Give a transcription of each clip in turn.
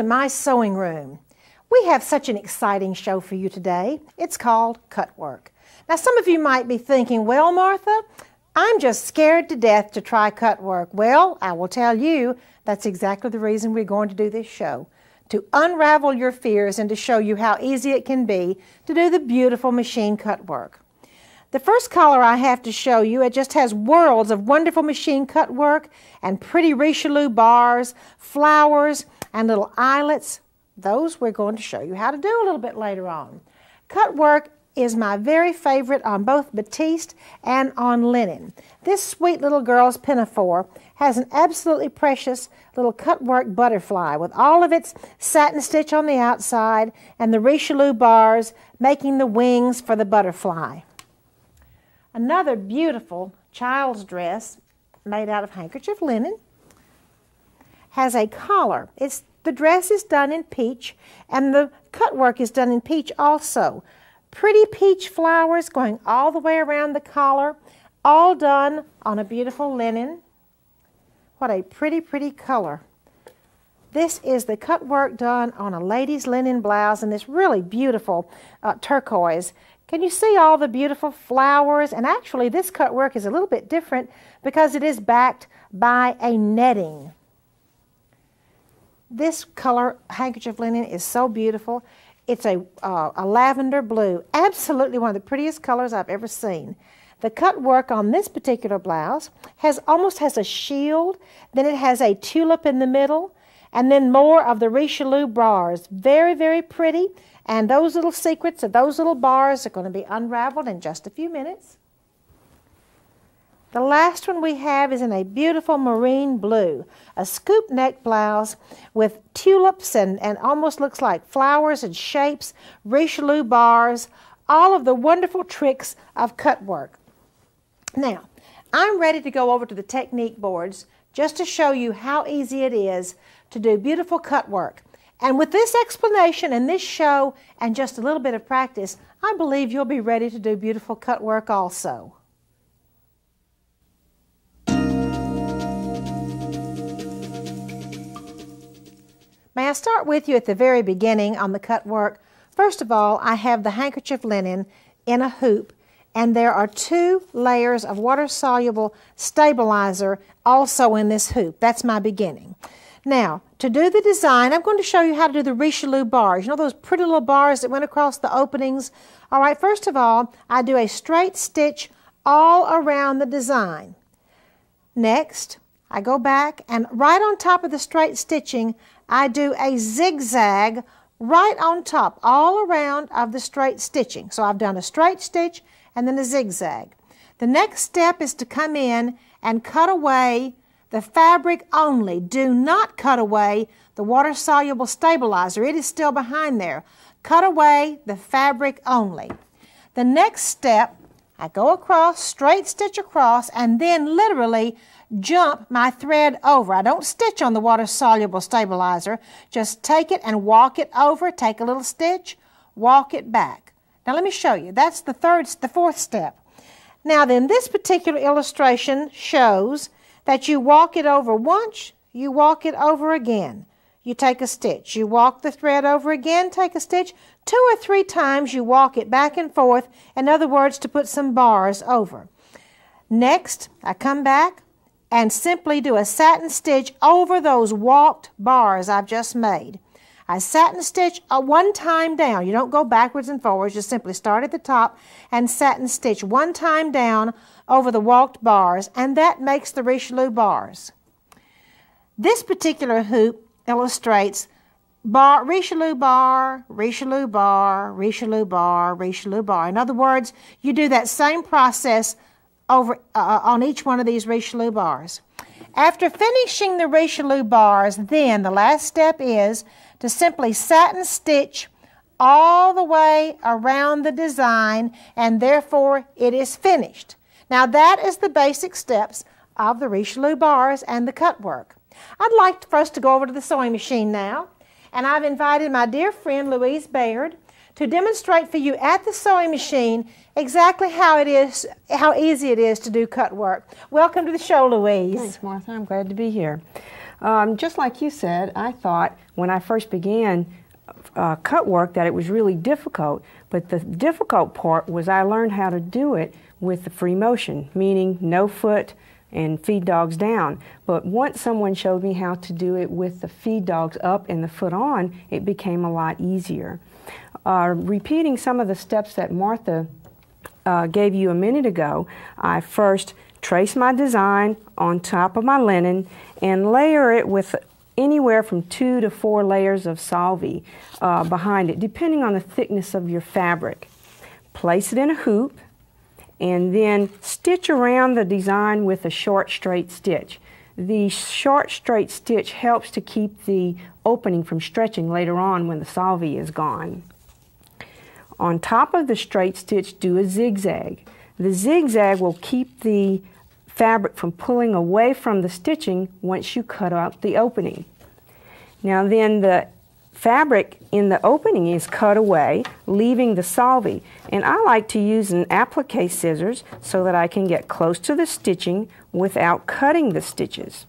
to my sewing room. We have such an exciting show for you today. It's called Cut Work. Now, some of you might be thinking, well, Martha, I'm just scared to death to try cut work. Well, I will tell you that's exactly the reason we're going to do this show to unravel your fears and to show you how easy it can be to do the beautiful machine cut work. The first collar I have to show you, it just has worlds of wonderful machine cut work and pretty Richelieu bars, flowers, and little eyelets. Those we're going to show you how to do a little bit later on. Cut work is my very favorite on both batiste and on linen. This sweet little girl's pinafore has an absolutely precious little cutwork butterfly with all of its satin stitch on the outside and the Richelieu bars making the wings for the butterfly. Another beautiful child's dress made out of handkerchief linen has a collar. It's the dress is done in peach and the cutwork is done in peach also. Pretty peach flowers going all the way around the collar, all done on a beautiful linen. What a pretty, pretty color. This is the cut work done on a lady's linen blouse in this really beautiful uh, turquoise. Can you see all the beautiful flowers? And actually, this cut work is a little bit different because it is backed by a netting. This color handkerchief linen is so beautiful. It's a, uh, a lavender blue, absolutely one of the prettiest colors I've ever seen. The cut work on this particular blouse has almost has a shield, then it has a tulip in the middle, and then more of the Richelieu bars. Very, very pretty. And those little secrets of those little bars are going to be unraveled in just a few minutes. The last one we have is in a beautiful marine blue, a scoop neck blouse with tulips and, and almost looks like flowers and shapes, Richelieu bars, all of the wonderful tricks of cut work. Now, I'm ready to go over to the technique boards just to show you how easy it is to do beautiful cut work. And with this explanation and this show and just a little bit of practice, I believe you'll be ready to do beautiful cut work also. May I start with you at the very beginning on the cut work? First of all, I have the handkerchief linen in a hoop, and there are two layers of water-soluble stabilizer also in this hoop. That's my beginning. Now, to do the design, I'm going to show you how to do the Richelieu bars. You know those pretty little bars that went across the openings? All right, first of all, I do a straight stitch all around the design. Next, I go back and right on top of the straight stitching, I do a zigzag right on top, all around of the straight stitching. So I've done a straight stitch and then a zigzag. The next step is to come in and cut away the fabric only. Do not cut away the water-soluble stabilizer. It is still behind there. Cut away the fabric only. The next step, I go across, straight stitch across, and then literally jump my thread over. I don't stitch on the water-soluble stabilizer. Just take it and walk it over. Take a little stitch, walk it back. Now let me show you. That's the third, the fourth step. Now then, this particular illustration shows that you walk it over once, you walk it over again. You take a stitch. You walk the thread over again, take a stitch. Two or three times you walk it back and forth. In other words, to put some bars over. Next, I come back, and simply do a satin stitch over those walked bars I've just made. I satin stitch a one time down. You don't go backwards and forwards. You simply start at the top and satin stitch one time down over the walked bars, and that makes the Richelieu bars. This particular hoop illustrates bar, Richelieu bar, Richelieu bar, Richelieu bar, Richelieu bar. In other words, you do that same process over uh, on each one of these Richelieu bars. After finishing the Richelieu bars, then the last step is to simply satin stitch all the way around the design and therefore it is finished. Now that is the basic steps of the Richelieu bars and the cut work. I'd like for us to go over to the sewing machine now and I've invited my dear friend Louise Baird to demonstrate for you at the sewing machine exactly how it is, how easy it is to do cut work. Welcome to the show, Louise. Thanks, Martha. I'm glad to be here. Um, just like you said, I thought when I first began uh, cut work that it was really difficult, but the difficult part was I learned how to do it with the free motion, meaning no foot and feed dogs down. But once someone showed me how to do it with the feed dogs up and the foot on, it became a lot easier. Uh, repeating some of the steps that Martha uh, gave you a minute ago, I first trace my design on top of my linen and layer it with anywhere from two to four layers of Solvy uh, behind it, depending on the thickness of your fabric. Place it in a hoop and then stitch around the design with a short straight stitch. The short straight stitch helps to keep the opening from stretching later on when the Solvy is gone. On top of the straight stitch, do a zigzag. The zigzag will keep the fabric from pulling away from the stitching once you cut out the opening. Now then the fabric in the opening is cut away, leaving the Solvy. And I like to use an applique scissors so that I can get close to the stitching without cutting the stitches.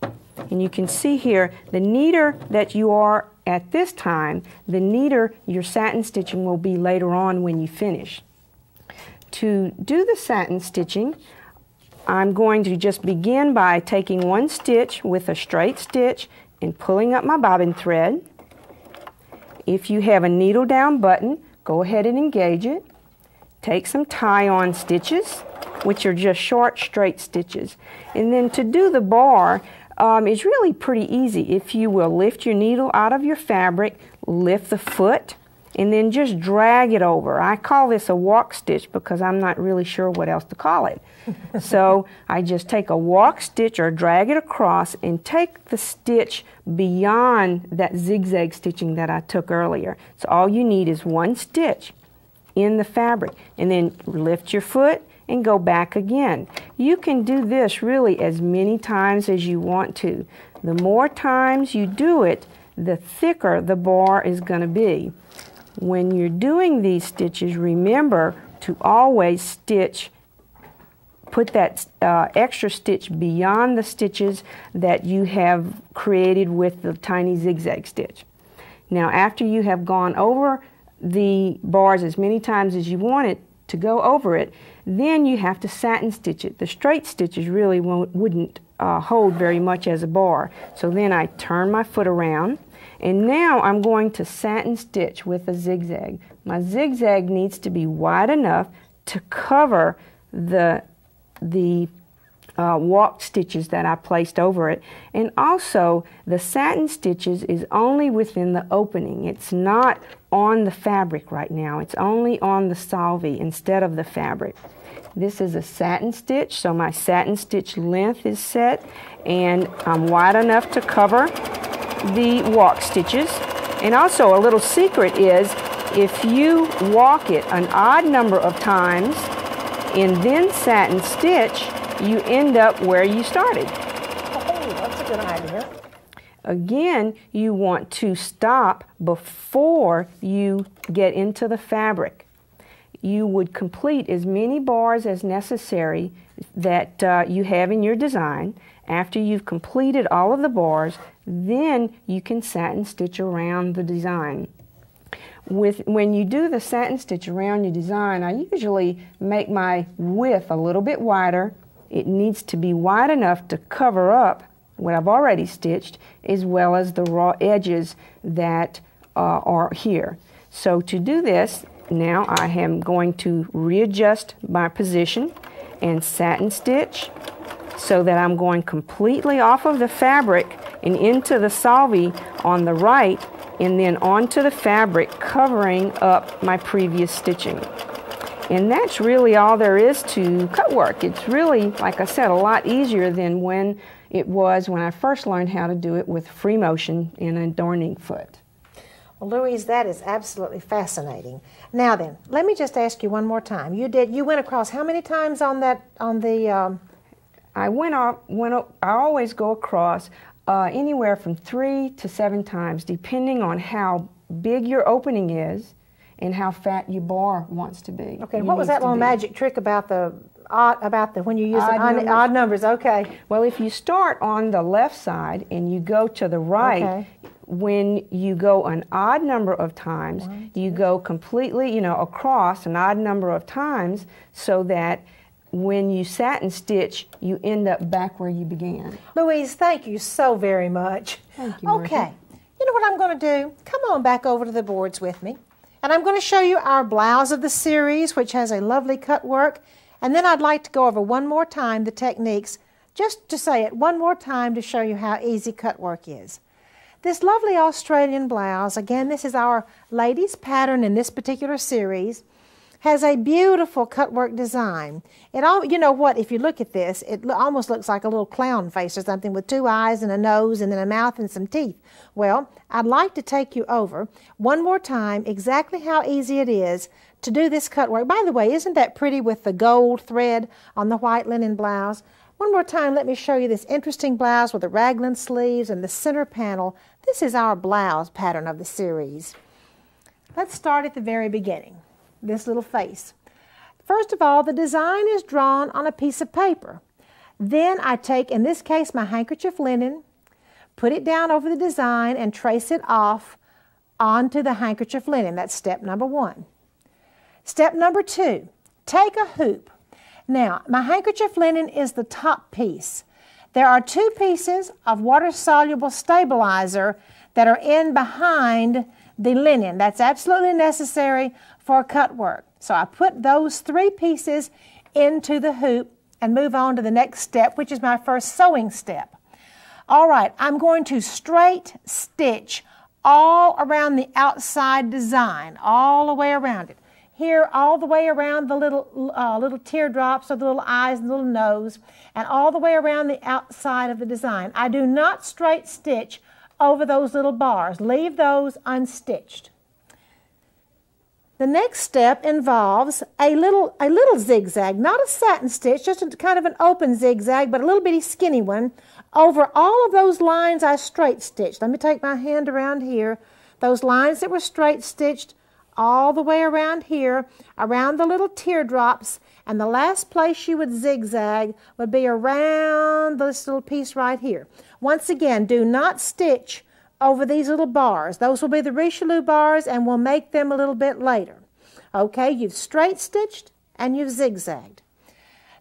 And you can see here, the neater that you are at this time, the neater your satin stitching will be later on when you finish. To do the satin stitching, I'm going to just begin by taking one stitch with a straight stitch and pulling up my bobbin thread. If you have a needle down button, go ahead and engage it. Take some tie-on stitches, which are just short straight stitches. And then to do the bar, um, is really pretty easy. If you will lift your needle out of your fabric, lift the foot, and then just drag it over. I call this a walk stitch because I'm not really sure what else to call it. so I just take a walk stitch or drag it across and take the stitch beyond that zigzag stitching that I took earlier. So all you need is one stitch in the fabric and then lift your foot and go back again. You can do this really as many times as you want to. The more times you do it, the thicker the bar is going to be. When you're doing these stitches, remember to always stitch, put that uh, extra stitch beyond the stitches that you have created with the tiny zigzag stitch. Now after you have gone over the bars as many times as you want it to go over it, then you have to satin stitch it. The straight stitches really wouldn't uh, hold very much as a bar. So then I turn my foot around and now I'm going to satin stitch with a zigzag. My zigzag needs to be wide enough to cover the, the uh, walk stitches that I placed over it. And also, the satin stitches is only within the opening. It's not on the fabric right now. It's only on the Solvy instead of the fabric. This is a satin stitch, so my satin stitch length is set, and I'm wide enough to cover the walk stitches. And also a little secret is if you walk it an odd number of times and then satin stitch, you end up where you started. Oh, that's a good idea. Again, you want to stop before you get into the fabric. You would complete as many bars as necessary that uh, you have in your design. After you've completed all of the bars, then you can satin stitch around the design. With, when you do the satin stitch around your design, I usually make my width a little bit wider. It needs to be wide enough to cover up what I've already stitched as well as the raw edges that uh, are here. So to do this, now I am going to readjust my position and satin stitch so that I'm going completely off of the fabric and into the Solvy on the right and then onto the fabric covering up my previous stitching. And that's really all there is to cut work. It's really, like I said, a lot easier than when it was when I first learned how to do it with free motion and a darning foot. Well, Louise, that is absolutely fascinating. Now then, let me just ask you one more time. You did you went across how many times on that on the um, I went up, went up, I always go across uh, anywhere from three to seven times, depending on how big your opening is and how fat your bar wants to be. Okay, what was that little magic trick about the odd, about the when you use odd, numbers. odd numbers? Okay. Well, if you start on the left side and you go to the right, okay. When you go an odd number of times, One, you go completely, you know, across an odd number of times so that when you satin stitch, you end up back where you began. Louise, thank you so very much. Thank you. Okay. You know what I'm going to do? Come on back over to the boards with me. And I'm going to show you our blouse of the series, which has a lovely cut work. And then I'd like to go over one more time the techniques, just to say it one more time to show you how easy cut work is. This lovely Australian blouse, again, this is our ladies pattern in this particular series has a beautiful cutwork design. It all, you know what, if you look at this, it almost looks like a little clown face or something with two eyes and a nose and then a mouth and some teeth. Well, I'd like to take you over one more time exactly how easy it is to do this cutwork. By the way, isn't that pretty with the gold thread on the white linen blouse? One more time, let me show you this interesting blouse with the raglan sleeves and the center panel. This is our blouse pattern of the series. Let's start at the very beginning this little face. First of all, the design is drawn on a piece of paper. Then I take, in this case, my handkerchief linen, put it down over the design and trace it off onto the handkerchief linen. That's step number one. Step number two, take a hoop. Now, my handkerchief linen is the top piece. There are two pieces of water-soluble stabilizer that are in behind the linen. That's absolutely necessary for cut work. So I put those three pieces into the hoop and move on to the next step, which is my first sewing step. All right, I'm going to straight stitch all around the outside design, all the way around it. Here, all the way around the little, uh, little teardrops or the little eyes and the little nose, and all the way around the outside of the design. I do not straight stitch over those little bars. Leave those unstitched. The next step involves a little, a little zigzag, not a satin stitch, just a, kind of an open zigzag, but a little bitty skinny one. Over all of those lines I straight stitched. Let me take my hand around here. Those lines that were straight stitched all the way around here, around the little teardrops, and the last place you would zigzag would be around this little piece right here. Once again, do not stitch over these little bars. Those will be the Richelieu bars and we'll make them a little bit later. Okay, you've straight stitched and you've zigzagged.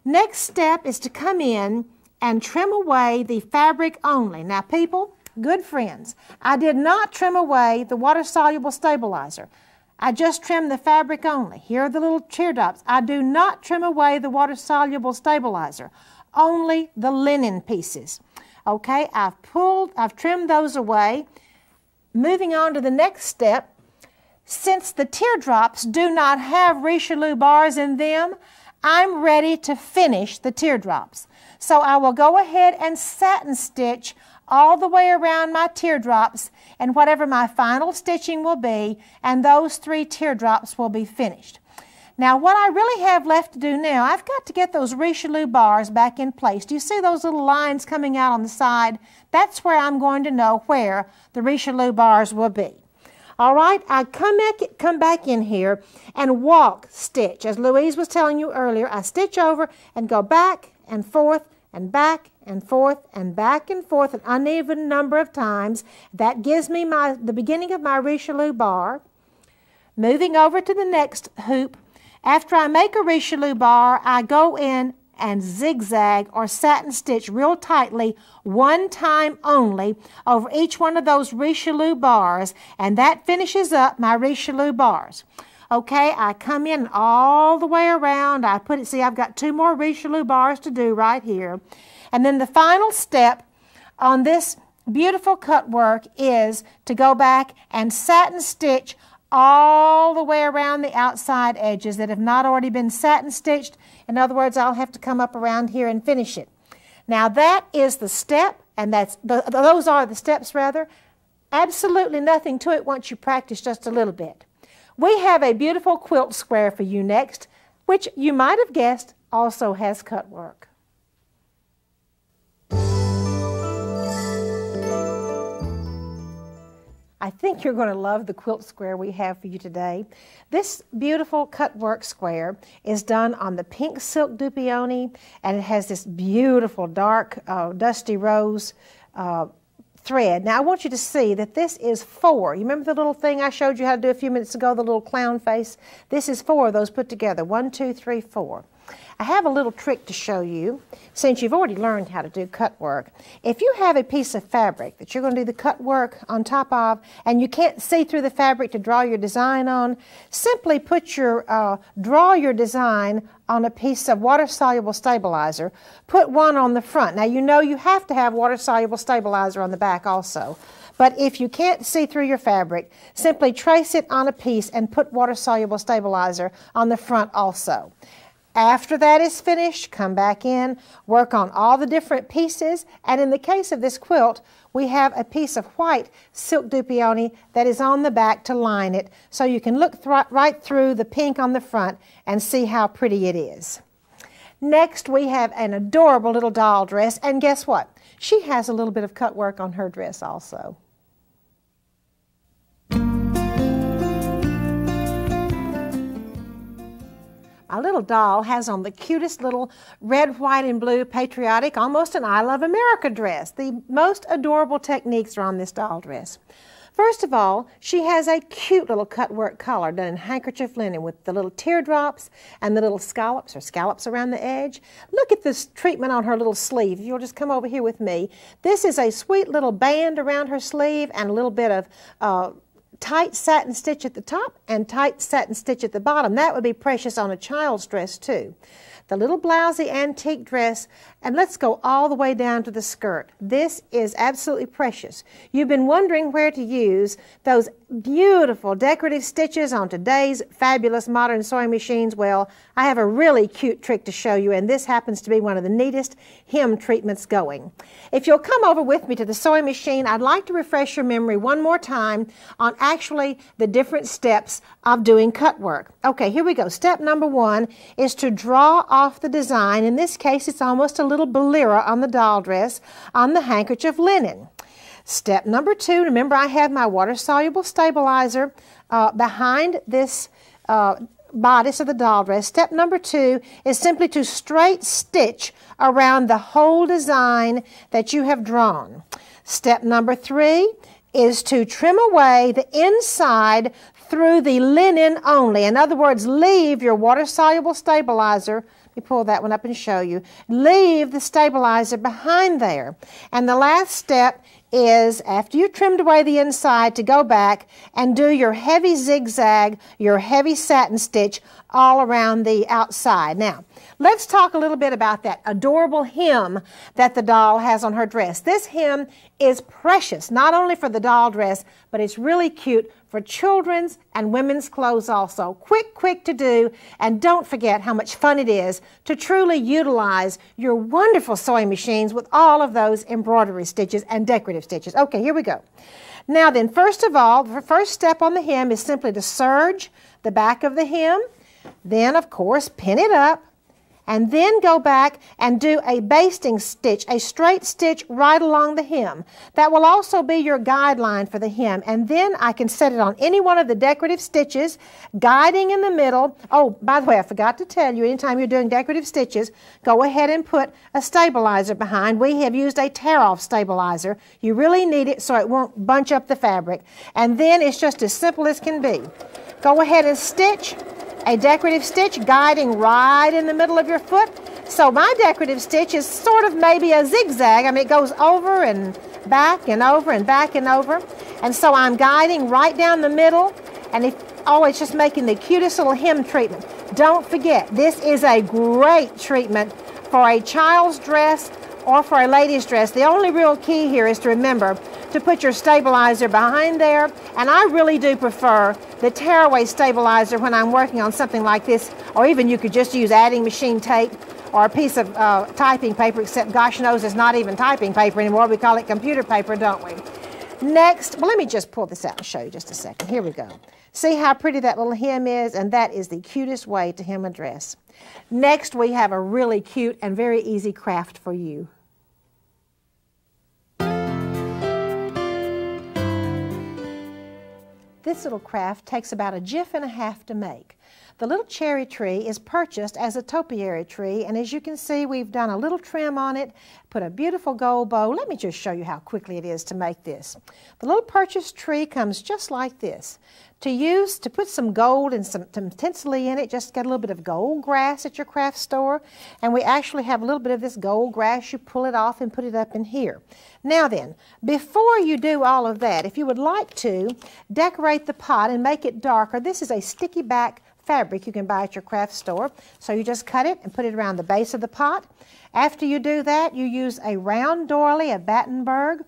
Next step is to come in and trim away the fabric only. Now people, good friends, I did not trim away the water-soluble stabilizer. I just trim the fabric only. Here are the little teardrops. I do not trim away the water-soluble stabilizer, only the linen pieces. Okay, I've pulled, I've trimmed those away. Moving on to the next step, since the teardrops do not have Richelieu bars in them, I'm ready to finish the teardrops. So I will go ahead and satin stitch all the way around my teardrops and whatever my final stitching will be, and those three teardrops will be finished. Now, what I really have left to do now, I've got to get those Richelieu bars back in place. Do you see those little lines coming out on the side? That's where I'm going to know where the Richelieu bars will be. All right, I come back, come back in here and walk stitch. As Louise was telling you earlier, I stitch over and go back and forth and back and forth and back and forth an uneven number of times. That gives me my the beginning of my Richelieu bar. Moving over to the next hoop, after I make a Richelieu bar, I go in and zigzag or satin stitch real tightly one time only over each one of those Richelieu bars, and that finishes up my Richelieu bars. Okay, I come in all the way around. I put it, see, I've got two more Richelieu bars to do right here. And then the final step on this beautiful cut work is to go back and satin stitch all the way around the outside edges that have not already been satin stitched. In other words, I'll have to come up around here and finish it. Now that is the step, and that's the, those are the steps rather. Absolutely nothing to it once you practice just a little bit. We have a beautiful quilt square for you next, which you might have guessed also has cut work. I think you're going to love the quilt square we have for you today. This beautiful cut work square is done on the pink silk dupioni and it has this beautiful dark uh, dusty rose uh, thread. Now I want you to see that this is four. You remember the little thing I showed you how to do a few minutes ago, the little clown face? This is four of those put together. One, two, three, four. I have a little trick to show you since you've already learned how to do cut work. If you have a piece of fabric that you're going to do the cut work on top of and you can't see through the fabric to draw your design on, simply put your, uh, draw your design on a piece of water-soluble stabilizer. Put one on the front. Now you know you have to have water-soluble stabilizer on the back also. But if you can't see through your fabric, simply trace it on a piece and put water-soluble stabilizer on the front also. After that is finished, come back in, work on all the different pieces, and in the case of this quilt, we have a piece of white silk dupioni that is on the back to line it, so you can look th right through the pink on the front and see how pretty it is. Next, we have an adorable little doll dress, and guess what? She has a little bit of cut work on her dress also. Our little doll has on the cutest little red, white, and blue patriotic, almost an I Love America dress. The most adorable techniques are on this doll dress. First of all, she has a cute little cut work collar done in handkerchief linen with the little teardrops and the little scallops or scallops around the edge. Look at this treatment on her little sleeve. You'll just come over here with me. This is a sweet little band around her sleeve and a little bit of uh, tight satin stitch at the top and tight satin stitch at the bottom. That would be precious on a child's dress too. The little blousy antique dress and let's go all the way down to the skirt. This is absolutely precious. You've been wondering where to use those beautiful decorative stitches on today's fabulous modern sewing machines. Well, I have a really cute trick to show you, and this happens to be one of the neatest hem treatments going. If you'll come over with me to the sewing machine, I'd like to refresh your memory one more time on actually the different steps of doing cut work. Okay, here we go. Step number one is to draw off the design. In this case, it's almost a little bolero on the doll dress on the handkerchief linen. Step number two, remember I have my water-soluble stabilizer uh, behind this uh, bodice of the doll dress. Step number two is simply to straight stitch around the whole design that you have drawn. Step number three is to trim away the inside through the linen only. In other words, leave your water-soluble stabilizer let me pull that one up and show you. Leave the stabilizer behind there. And the last step is after you trimmed away the inside to go back and do your heavy zigzag, your heavy satin stitch all around the outside. Now, let's talk a little bit about that adorable hem that the doll has on her dress. This hem is precious, not only for the doll dress, but it's really cute for children's and women's clothes also. Quick, quick to do, and don't forget how much fun it is to truly utilize your wonderful sewing machines with all of those embroidery stitches and decorative stitches. Okay, here we go. Now then, first of all, the first step on the hem is simply to serge the back of the hem. Then, of course, pin it up and then go back and do a basting stitch, a straight stitch right along the hem. That will also be your guideline for the hem. And then I can set it on any one of the decorative stitches, guiding in the middle. Oh, by the way, I forgot to tell you, anytime you're doing decorative stitches, go ahead and put a stabilizer behind. We have used a tear-off stabilizer. You really need it so it won't bunch up the fabric. And then it's just as simple as can be. Go ahead and stitch a decorative stitch guiding right in the middle of your foot. So my decorative stitch is sort of maybe a zigzag. I mean, it goes over and back and over and back and over. And so I'm guiding right down the middle. And if, oh, it's just making the cutest little hem treatment. Don't forget, this is a great treatment for a child's dress or for a lady's dress. The only real key here is to remember to put your stabilizer behind there. And I really do prefer the tearaway stabilizer when I'm working on something like this, or even you could just use adding machine tape or a piece of uh, typing paper, except gosh knows it's not even typing paper anymore. We call it computer paper, don't we? Next, well, let me just pull this out and show you just a second. Here we go. See how pretty that little hem is? And that is the cutest way to hem a dress. Next, we have a really cute and very easy craft for you. This little craft takes about a jiff and a half to make. The little cherry tree is purchased as a topiary tree, and as you can see, we've done a little trim on it, put a beautiful gold bow. Let me just show you how quickly it is to make this. The little purchased tree comes just like this. To use, to put some gold and some, some in it, just get a little bit of gold grass at your craft store, and we actually have a little bit of this gold grass. You pull it off and put it up in here. Now then, before you do all of that, if you would like to decorate the pot and make it darker, this is a sticky back fabric you can buy at your craft store. So you just cut it and put it around the base of the pot. After you do that, you use a round doily, a Battenberg,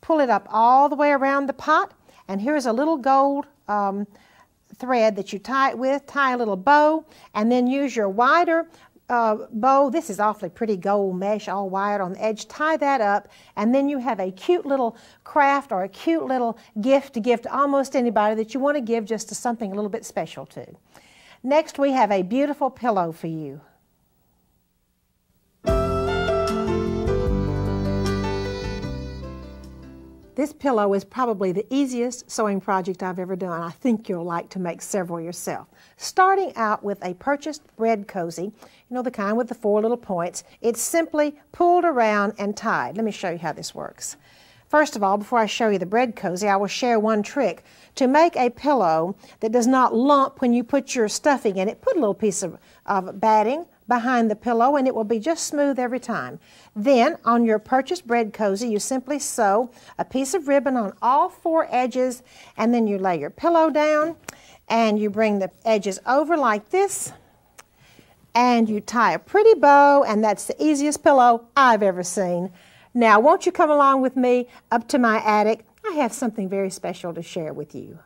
pull it up all the way around the pot, and here's a little gold um, thread that you tie it with, tie a little bow, and then use your wider uh, bow. This is awfully pretty gold mesh, all wired on the edge. Tie that up, and then you have a cute little craft or a cute little gift to give to almost anybody that you want to give just to something a little bit special to. Next, we have a beautiful pillow for you. This pillow is probably the easiest sewing project I've ever done. I think you'll like to make several yourself. Starting out with a purchased bread cozy, you know the kind with the four little points, it's simply pulled around and tied. Let me show you how this works. First of all, before I show you the bread cozy, I will share one trick. To make a pillow that does not lump when you put your stuffing in it, put a little piece of, of batting behind the pillow and it will be just smooth every time. Then on your purchased bread cozy, you simply sew a piece of ribbon on all four edges and then you lay your pillow down and you bring the edges over like this and you tie a pretty bow and that's the easiest pillow I've ever seen. Now, won't you come along with me up to my attic? I have something very special to share with you.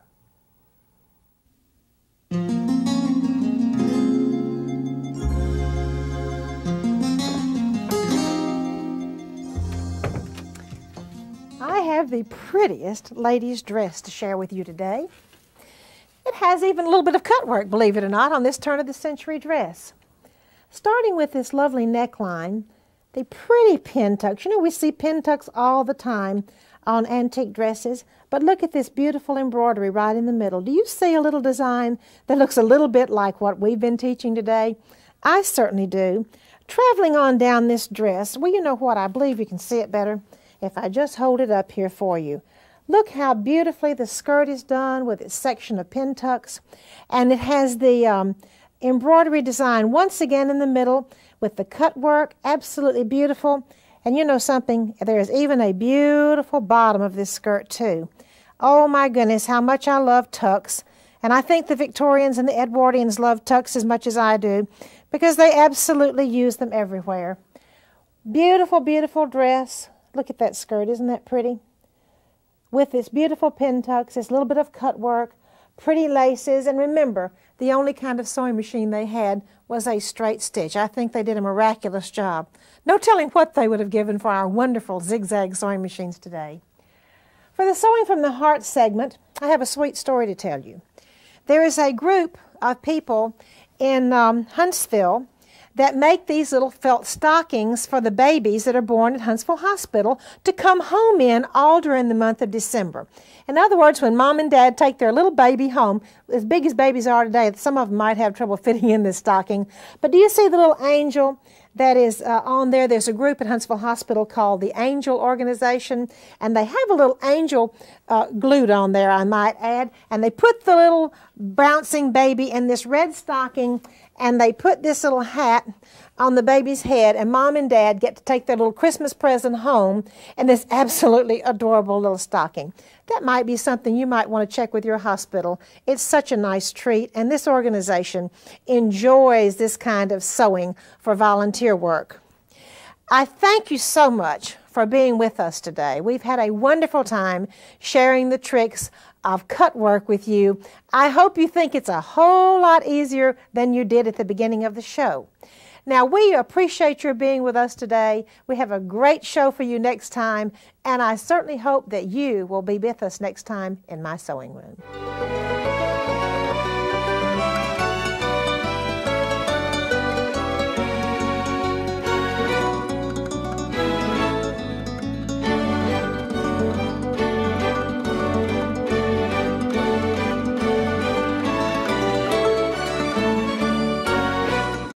I have the prettiest ladies' dress to share with you today. It has even a little bit of cut work, believe it or not, on this turn of the century dress. Starting with this lovely neckline, the pretty pin tucks. You know, we see pin tucks all the time on antique dresses, but look at this beautiful embroidery right in the middle. Do you see a little design that looks a little bit like what we've been teaching today? I certainly do. Traveling on down this dress, well, you know what? I believe you can see it better if I just hold it up here for you. Look how beautifully the skirt is done with its section of pin tucks, and it has the um, embroidery design once again in the middle with the cut work, absolutely beautiful. And you know something, there's even a beautiful bottom of this skirt too. Oh my goodness, how much I love tucks. And I think the Victorians and the Edwardians love tucks as much as I do because they absolutely use them everywhere. Beautiful, beautiful dress. Look at that skirt, isn't that pretty? With this beautiful pin tucks, this little bit of cut work, pretty laces, and remember, the only kind of sewing machine they had was a straight stitch. I think they did a miraculous job. No telling what they would have given for our wonderful zigzag sewing machines today. For the Sewing from the Heart segment, I have a sweet story to tell you. There is a group of people in um, Huntsville that make these little felt stockings for the babies that are born at Huntsville Hospital to come home in all during the month of December. In other words, when mom and dad take their little baby home, as big as babies are today, some of them might have trouble fitting in this stocking. But do you see the little angel that is uh, on there? There's a group at Huntsville Hospital called the Angel Organization, and they have a little angel uh, glued on there, I might add, and they put the little bouncing baby in this red stocking, and they put this little hat on the baby's head, and mom and dad get to take their little Christmas present home in this absolutely adorable little stocking. That might be something you might want to check with your hospital. It's such a nice treat, and this organization enjoys this kind of sewing for volunteer work. I thank you so much for being with us today. We've had a wonderful time sharing the tricks of cut work with you. I hope you think it's a whole lot easier than you did at the beginning of the show. Now, we appreciate your being with us today. We have a great show for you next time, and I certainly hope that you will be with us next time in my sewing room.